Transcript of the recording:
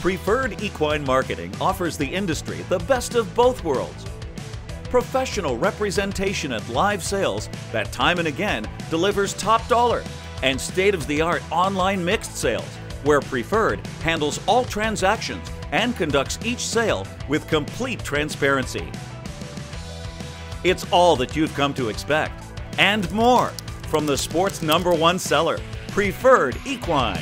Preferred Equine Marketing offers the industry the best of both worlds. Professional representation at live sales that time and again delivers top dollar, and state of the art online mixed sales where Preferred handles all transactions and conducts each sale with complete transparency. It's all that you've come to expect, and more from the sport's number one seller, Preferred Equine.